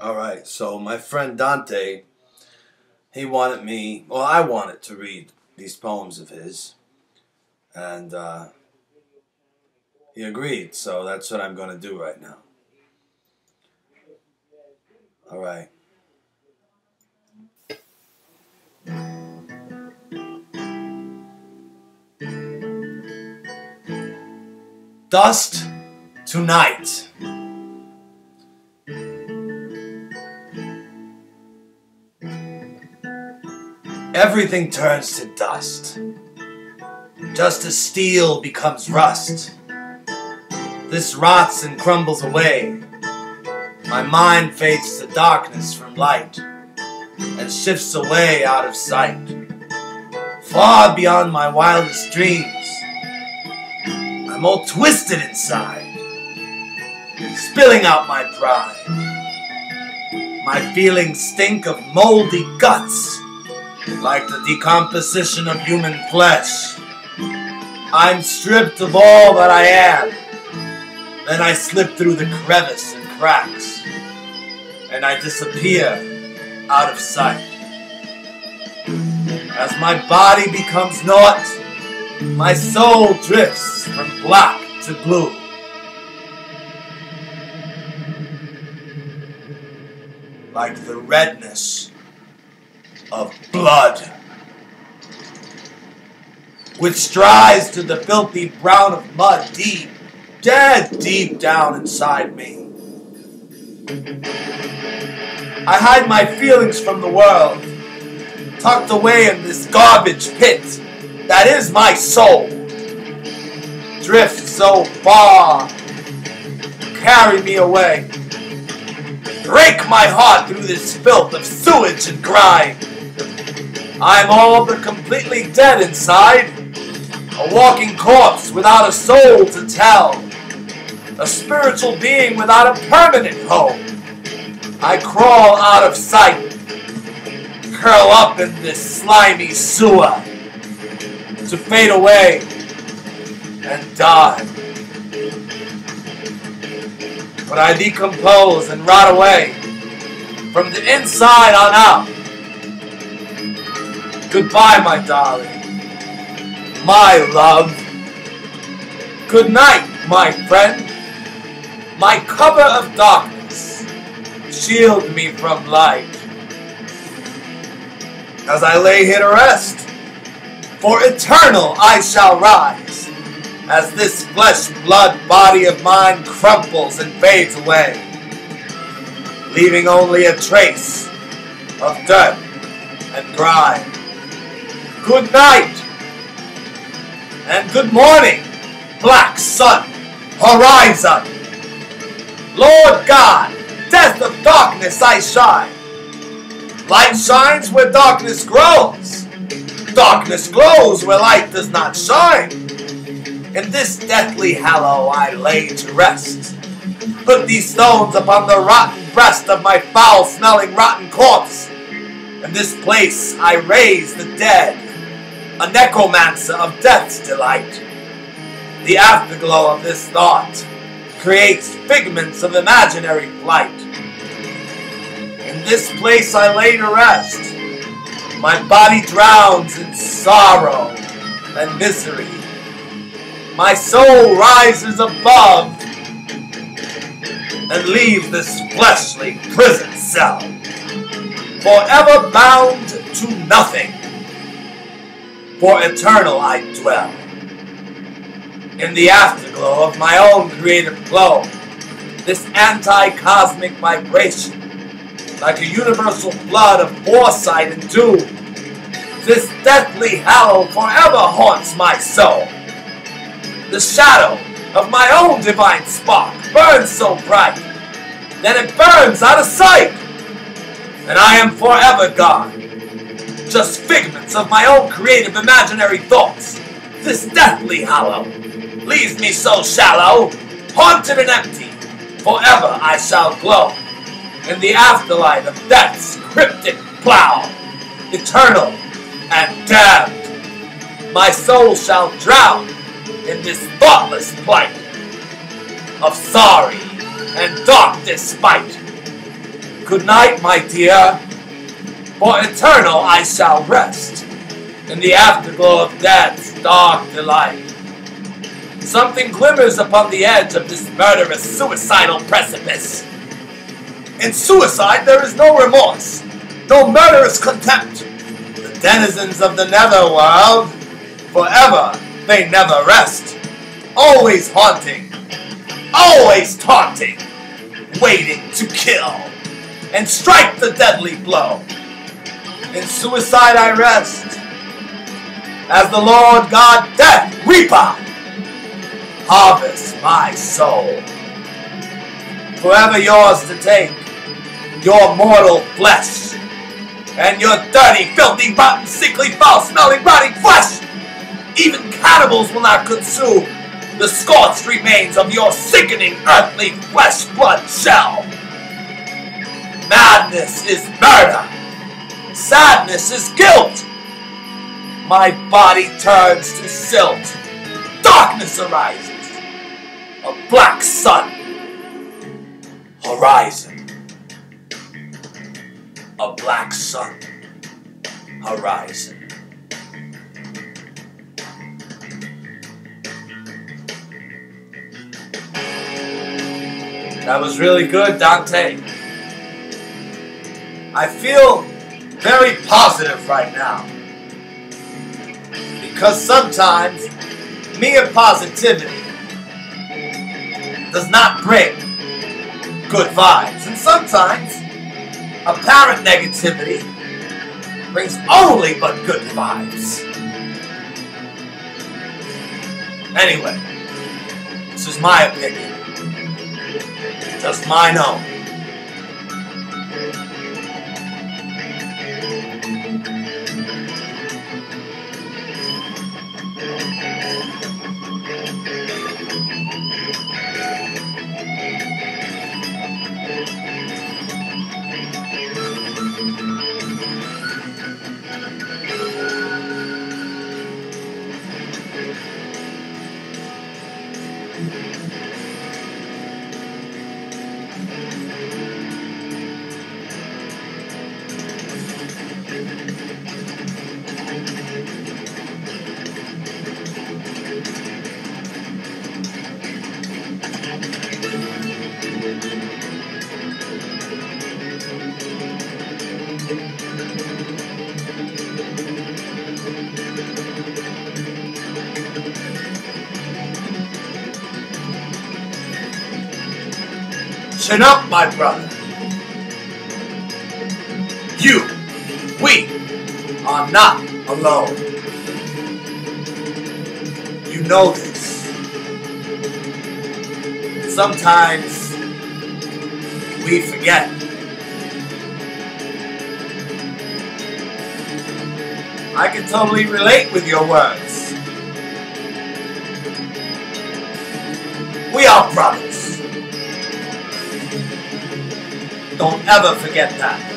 All right, so my friend Dante, he wanted me, well, I wanted to read these poems of his, and uh, he agreed, so that's what I'm going to do right now. All right. Dust tonight. Everything turns to dust, just as steel becomes rust. This rots and crumbles away. My mind fades to darkness from light and shifts away out of sight, far beyond my wildest dreams. I'm all twisted inside, spilling out my pride. My feelings stink of moldy guts, like the decomposition of human flesh. I'm stripped of all that I am. Then I slip through the crevice and cracks, and I disappear out of sight. As my body becomes naught, my soul drifts from black to blue. Like the redness of blood, which dries to the filthy brown of mud deep, dead deep down inside me. I hide my feelings from the world, tucked away in this garbage pit that is my soul. Drift so far, carry me away. Break my heart through this filth of sewage and grime. I'm all but completely dead inside, a walking corpse without a soul to tell, a spiritual being without a permanent home. I crawl out of sight, curl up in this slimy sewer to fade away and die. But I decompose and rot away from the inside on out. Goodbye, my darling, my love. Good night, my friend. My cover of darkness, shield me from light. As I lay here to rest, for eternal I shall rise, as this flesh blood body of mine crumples and fades away, leaving only a trace of dirt and grime. Good night, and good morning, black sun, horizon. Lord God, death of darkness I shine. Light shines where darkness grows. Darkness glows where light does not shine. In this deathly hallow I lay to rest. Put these stones upon the rotten breast of my foul-smelling rotten corpse. In this place I raise the dead, a necromancer of death's delight. The afterglow of this thought creates figments of imaginary flight. In this place I lay to rest. My body drowns in sorrow and misery. My soul rises above and leaves this fleshly prison cell, forever bound to nothing. For eternal I dwell. In the afterglow of my own creative glow, this anti-cosmic vibration like a universal flood of foresight and doom. This deathly hell forever haunts my soul. The shadow of my own divine spark burns so bright that it burns out of sight, and I am forever gone. Just figments of my own creative imaginary thoughts. This deathly hollow leaves me so shallow, haunted and empty. Forever I shall glow in the afterlife of death's cryptic plow, eternal and damned. My soul shall drown in this thoughtless plight of sorry and dark despite. Good night, my dear, for eternal I shall rest in the afterglow of death's dark delight. Something glimmers upon the edge of this murderous, suicidal precipice. In suicide, there is no remorse, no murderous contempt. The denizens of the netherworld, forever they never rest, always haunting, always taunting, waiting to kill and strike the deadly blow. In suicide I rest, as the Lord God Death Reaper harvest my soul. Forever yours to take, your mortal flesh, and your dirty, filthy, rotten, sickly, foul-smelling, rotting flesh. Even cannibals will not consume the scorched remains of your sickening earthly flesh-blood shell. Madness is murder. Sadness is guilt. My body turns to silt. Darkness arises a black sun, horizon, a black sun, horizon. That was really good, Dante. I feel very positive right now. Because sometimes mere positivity does not bring good vibes. And sometimes apparent negativity brings only but good vibes. Anyway, this is my opinion. Just mine own. Chin up, my brother. You, we, are not alone. You know this. Sometimes we forget. I can totally relate with your words. We are brothers. Don't ever forget that.